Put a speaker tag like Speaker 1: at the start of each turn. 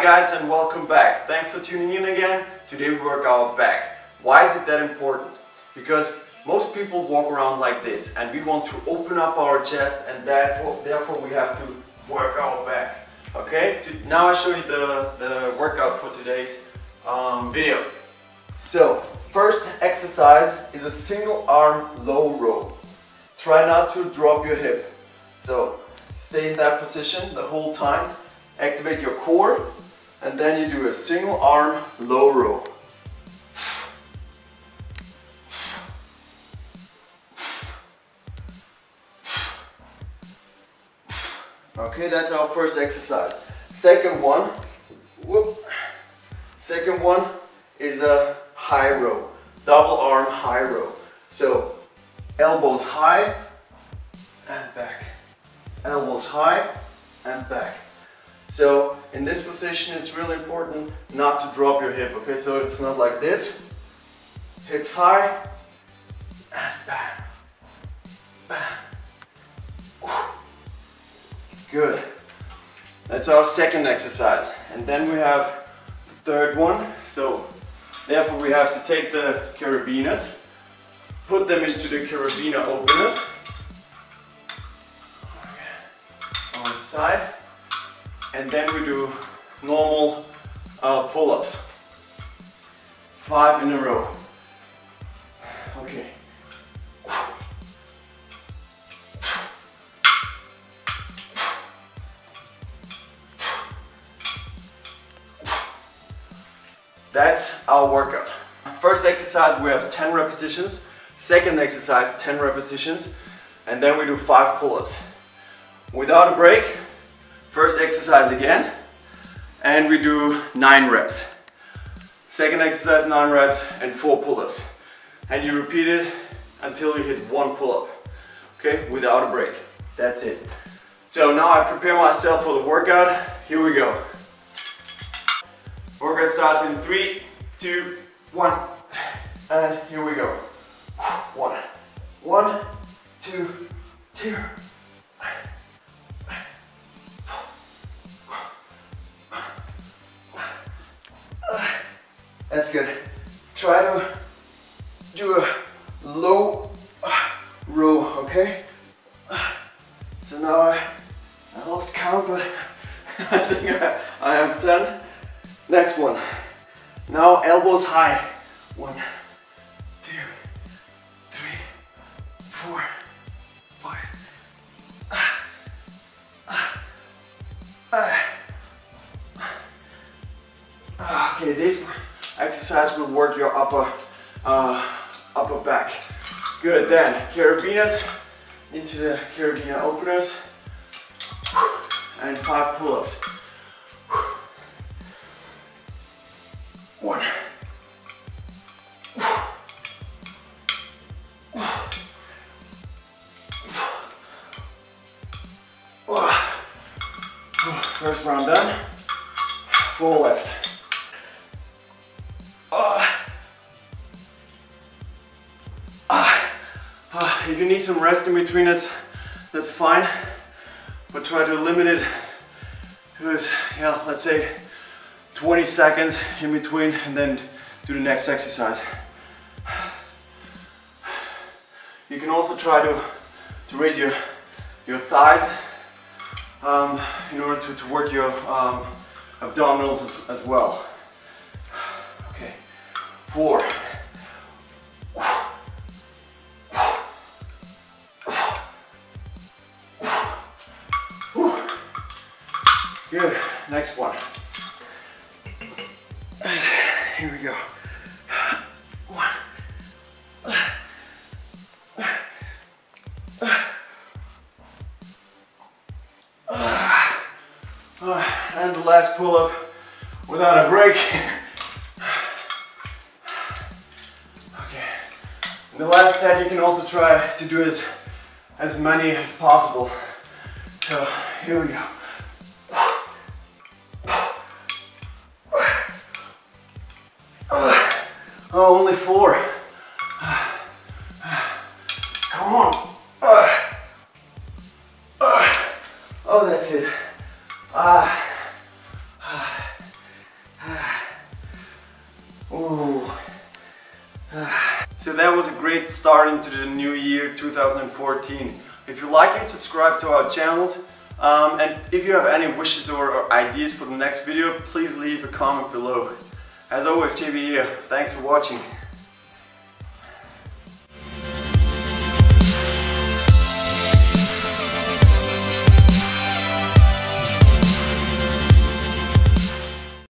Speaker 1: Hi guys and welcome back. Thanks for tuning in again. Today we work our back. Why is it that important? Because most people walk around like this and we want to open up our chest and therefore, therefore we have to work our back. Okay, now I show you the, the workout for today's um, video. So, first exercise is a single arm low row. Try not to drop your hip. So, stay in that position the whole time. Activate your core and then you do a single arm low row. Okay, that's our first exercise. Second one, whoop. Second one is a high row, double arm high row. So elbows high and back, elbows high and back. So in this position, it's really important not to drop your hip, okay? So it's not like this, hips high. Good. That's our second exercise. And then we have the third one. So therefore we have to take the carabiners, put them into the carabiner openers. On the side. And then we do normal uh, pull-ups. Five in a row. Okay. That's our workout. First exercise, we have 10 repetitions. Second exercise, 10 repetitions. And then we do five pull-ups. Without a break, first exercise again. And we do nine reps. Second exercise, nine reps and four pull-ups. And you repeat it until you hit one pull-up. Okay, without a break. That's it. So now I prepare myself for the workout. Here we go. Workout starts in three, two, one, and here we go. One, one, two, two. That's good. Try to do a low uh, row, okay? So now I, I lost count, but I think I, I am done. Next one. Now elbows high. One, two, three, four, exercise will work your upper uh, upper back. Good. Then carabiners into the carabiner openers and five pull-ups. One. First round done. Four left. If you need some rest in between it, that's fine. But try to limit it because, yeah, let's say 20 seconds in between and then do the next exercise. You can also try to, to raise your, your thighs um, in order to, to work your um, abdominals as, as well. Okay, four. Good, next one. And here we go. And the last pull up without a break. Okay. the last set you can also try to do as, as many as possible. So here we go. Only four. Come on. Oh, that's it. Ah. Ooh. So that was a great start into the new year 2014. If you like it, subscribe to our channels. Um, and if you have any wishes or, or ideas for the next video, please leave a comment below. As always, JayBee here. Thanks for watching.